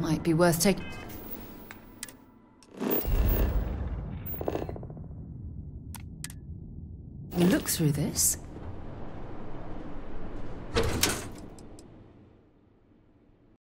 might be worth taking. Look through this.